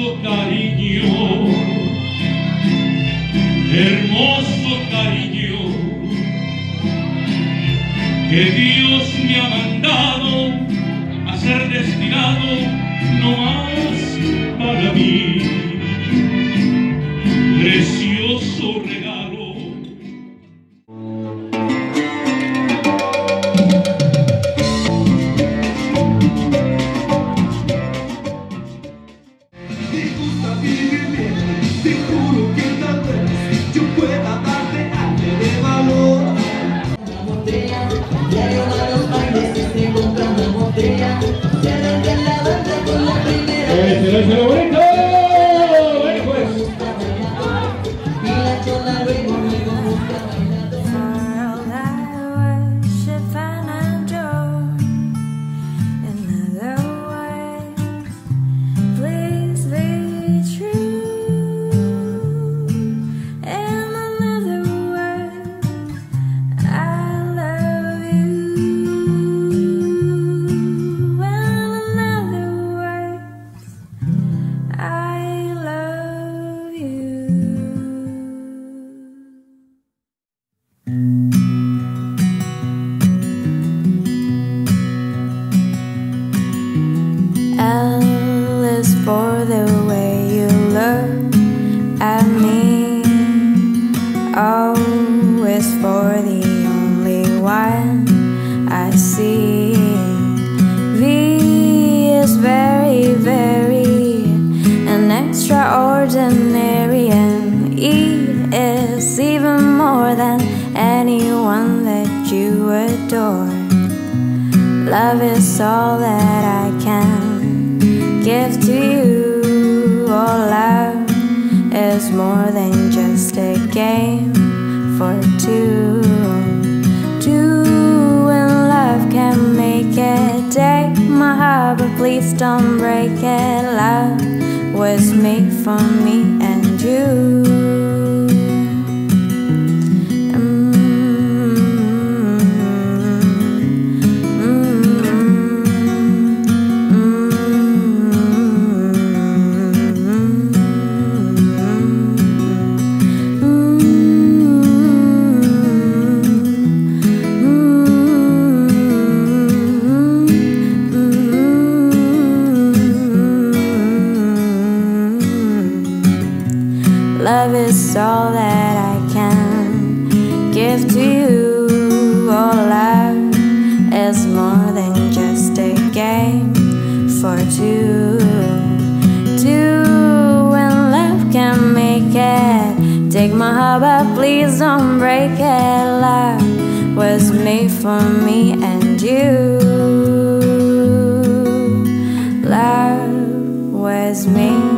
Hermoso cariño, hermoso cariño, que Dios me ha mandado a ser destinado no más para mí. Este, for the only one I see. V is very, very an extraordinary, and E is even more than anyone that you adore. Love is all that I can give to you. Oh, love is more than just a game two. Two and love can make it. Take my heart, but please don't break it. Love was made for me and you. It's all that I can give to you. All love is more than just a game for two. Two, and love can make it. Take my heart, but please don't break it. Love was made for me and you. Love was made.